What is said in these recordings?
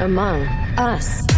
among us.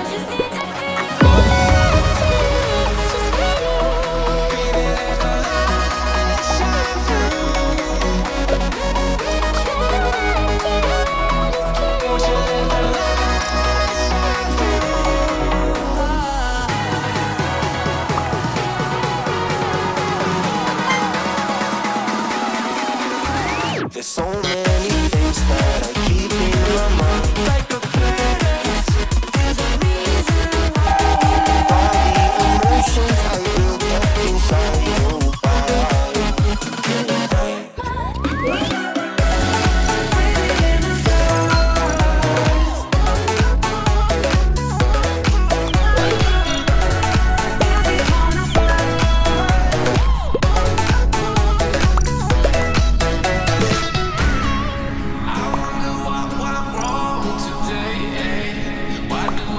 There's so many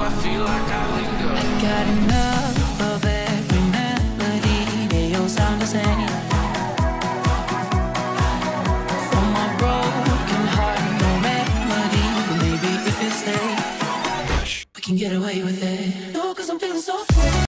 I feel like I linger. I got enough.